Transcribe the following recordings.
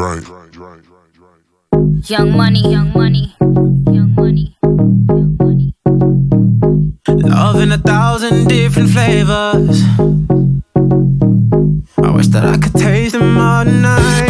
Drink. Young money, young money, young money, young money. Love in a thousand different flavors. I wish that I could taste them all night.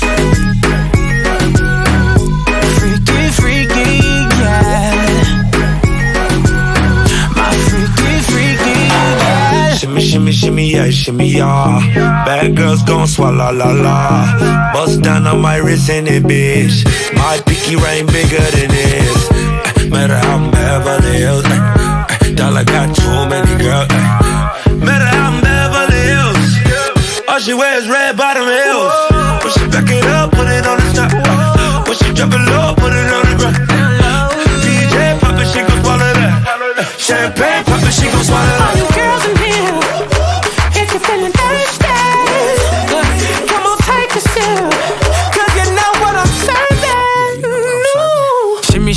Shimmy, shimmy, yeah, shimmy, yeah. Bad girls gon' swalla la la. Bust down on my wrist and it, bitch. My pinky rain bigger than this. Eh, Matter how I'm Beverly Hills. eh, eh, Dolla got too many girls. Matter how I'm Beverly Hills. All she wears red bottom heels. When she back it up, put it on the top. When she drop it low, put it on the ground. DJ pop it, she gon' swallow that. Champagne pop it, she gon' swallow that.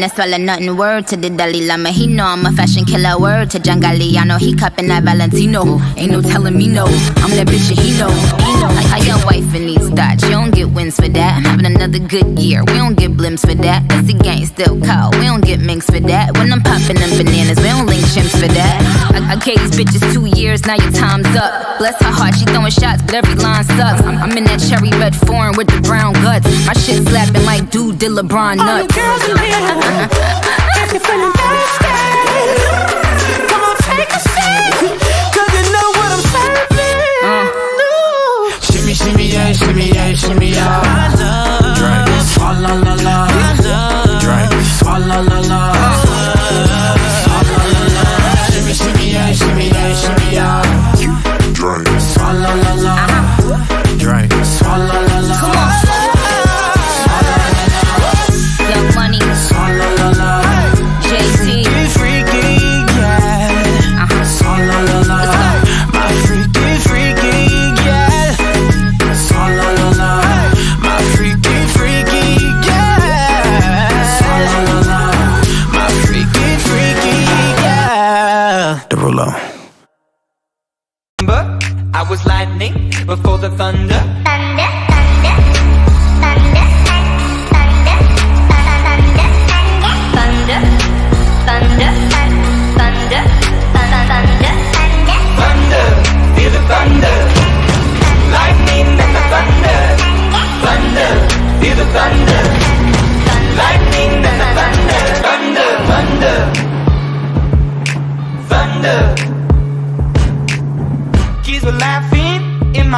No swallow nothing. Word to the Dalai Lama, he know I'm a fashion killer. Word to John Galliano, he cupping that Valentino. Ain't no telling me no, I'm that bitch and he know. He know. Like how your wife in these thoughts, you don't get wins for that. I'm having another good year, we don't get blimps for that. That's the gang still call, we don't get minks for that. When I'm popping them bananas, we don't link chimps for that. I, I gave these bitches two years, now your time's up. Bless her heart, she throwing shots, but every line sucks. I'm, I'm in that cherry red foreign with the brown guts. My shit slapping like dude did LeBron nuts. All nuts. girls in here, if you're feeling thirsty, come on, take a sip, 'cause you know what I'm serving. Uh. Shimmy, shimmy, yeah, shimmy, yeah, shimmy, yeah. Remember, I was lightning before the. Thunder,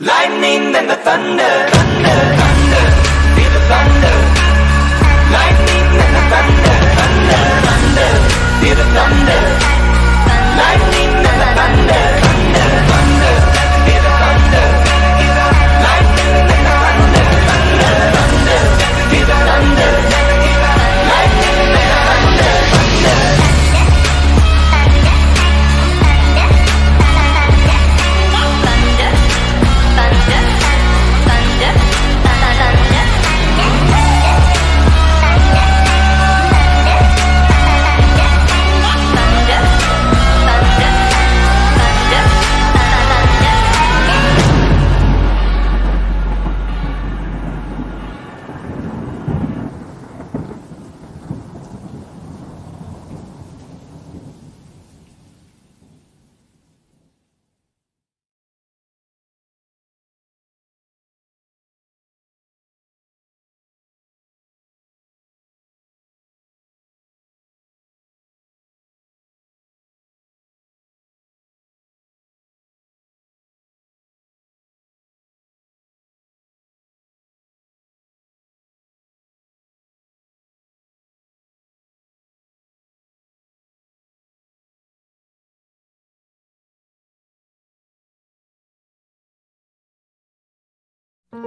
Lightning and the thunder, thunder. I've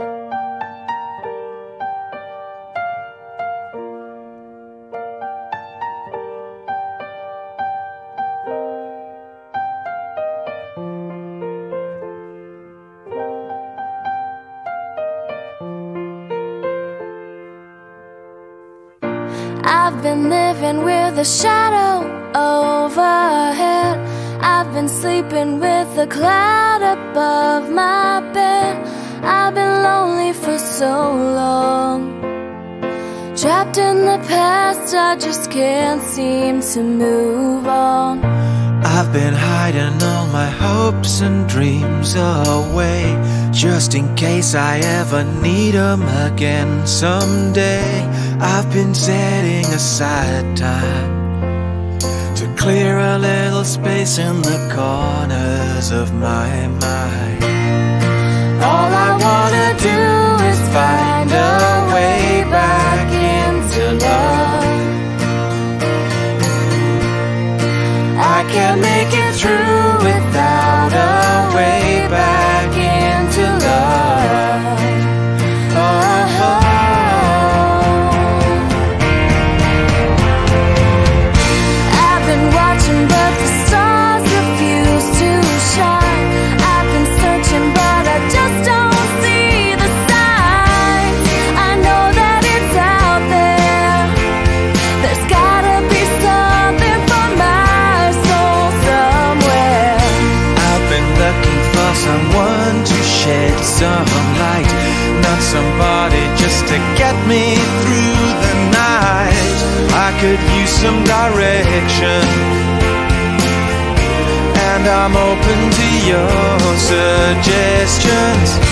been living with a shadow overhead. I've been sleeping with a cloud above my bed. I've been lonely for so long. Trapped in the past, I just can't seem to move on. I've been hiding all my hopes and dreams away Just in case I ever need 'em again someday I've been setting aside time To clear a little space in the corners of my mind could use some direction, and I'm open to your suggestions.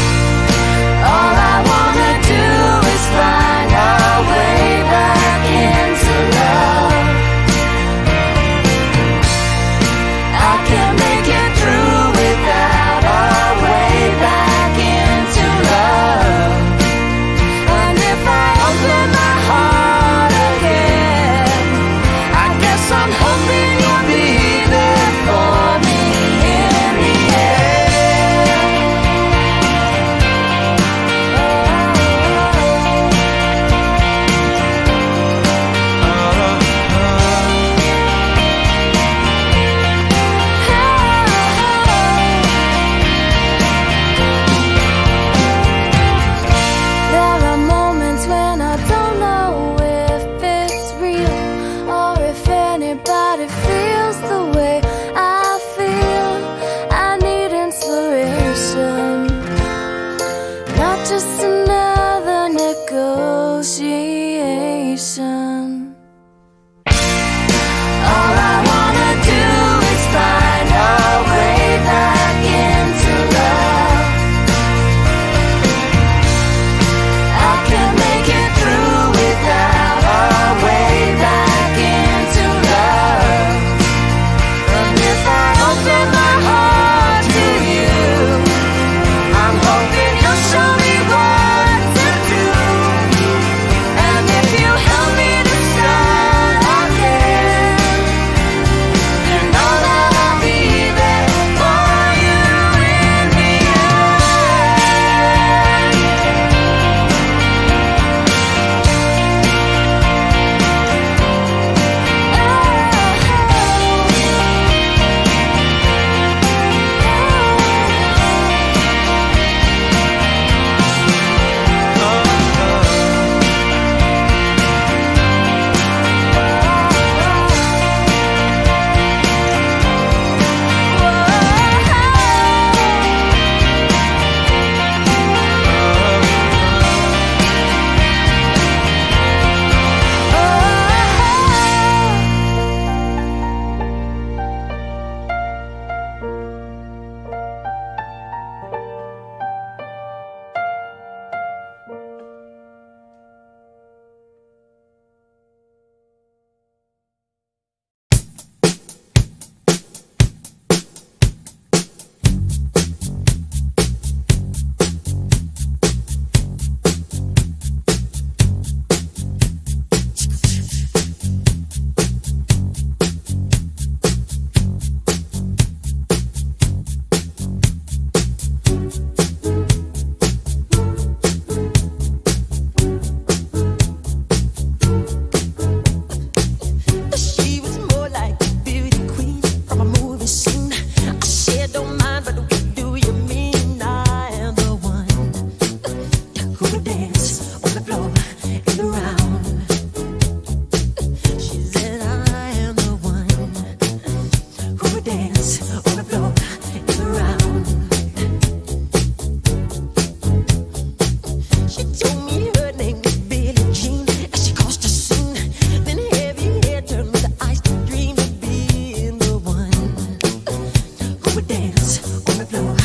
Yes.